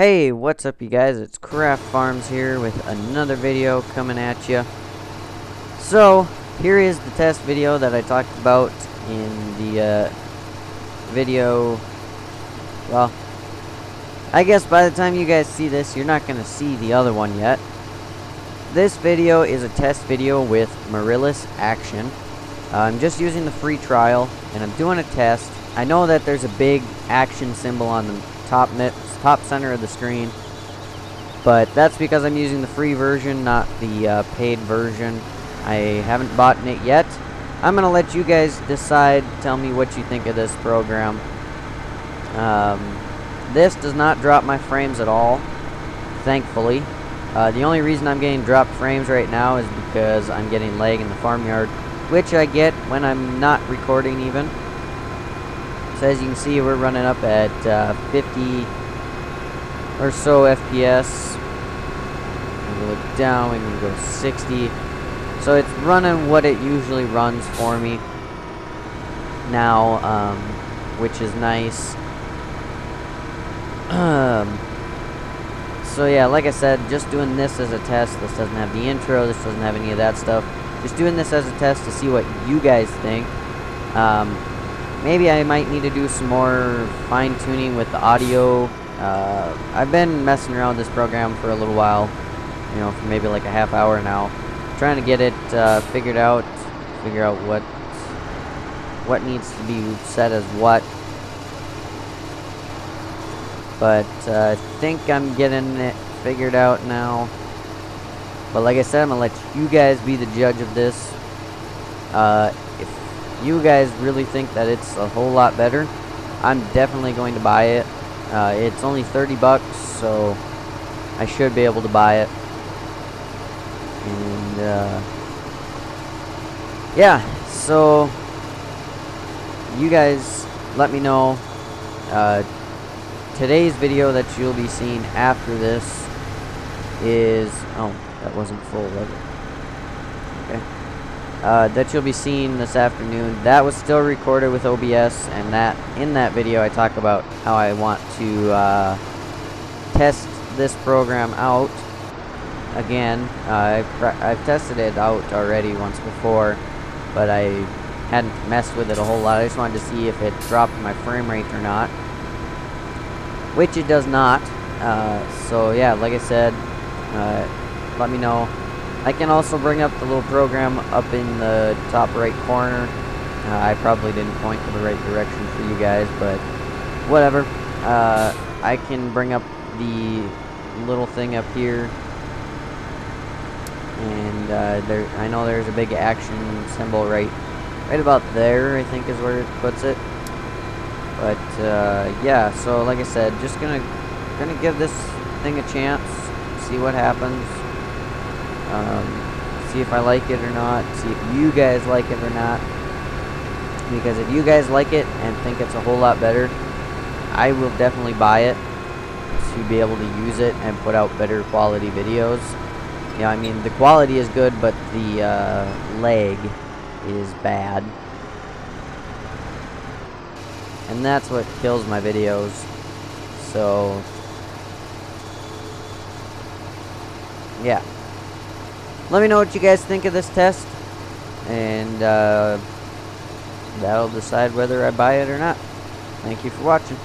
Hey, what's up you guys? It's Kraft Farms here with another video coming at you. So, here is the test video that I talked about in the uh, video, well, I guess by the time you guys see this, you're not going to see the other one yet. This video is a test video with Mirillis Action. Uh, I'm just using the free trial, and I'm doing a test. I know that there's a big action symbol on the top top center of the screen. But that's because I'm using the free version, not the uh, paid version. I haven't bought it yet. I'm going to let you guys decide, tell me what you think of this program. Um, this does not drop my frames at all, thankfully. Uh, the only reason I'm getting dropped frames right now is because I'm getting lag in the farmyard, which I get when I'm not recording even. So as you can see, we're running up at uh, 50 or so FPS. We look down, we can go 60. So it's running what it usually runs for me now, um, which is nice. Um, so yeah, like I said, just doing this as a test. This doesn't have the intro. This doesn't have any of that stuff. Just doing this as a test to see what you guys think. Um, maybe I might need to do some more fine-tuning with the audio. Uh, I've been messing around with this program for a little while, you know, for maybe like a half hour now, trying to get it uh, figured out, figure out what what needs to be said as what. But uh, I think I'm getting it figured out now. But like I said, I'm going to let you guys be the judge of this. Uh, you guys really think that it's a whole lot better, I'm definitely going to buy it. Uh, it's only 30 bucks, so I should be able to buy it. And, uh, yeah, so you guys let me know. Uh, today's video that you'll be seeing after this is, oh, that wasn't full, was it? Uh, that you'll be seeing this afternoon. That was still recorded with OBS, and that in that video I talk about how I want to uh, test this program out again. Uh, I've, I've tested it out already once before, but I hadn't messed with it a whole lot. I just wanted to see if it dropped my frame rate or not, which it does not. Uh, so yeah, like I said, uh, let me know I can also bring up the little program up in the top right corner. Uh, I probably didn't point to the right direction for you guys, but whatever. Uh, I can bring up the little thing up here. And uh, there, I know there's a big action symbol right, right about there. I think is where it puts it. But uh, yeah, so like I said, just gonna gonna give this thing a chance, see what happens. Um, see if I like it or not. See if you guys like it or not. Because if you guys like it and think it's a whole lot better, I will definitely buy it to be able to use it and put out better quality videos. Yeah, I mean, the quality is good, but the uh, lag is bad. And that's what kills my videos. So, yeah let me know what you guys think of this test. And uh, that'll decide whether I buy it or not. Thank you for watching.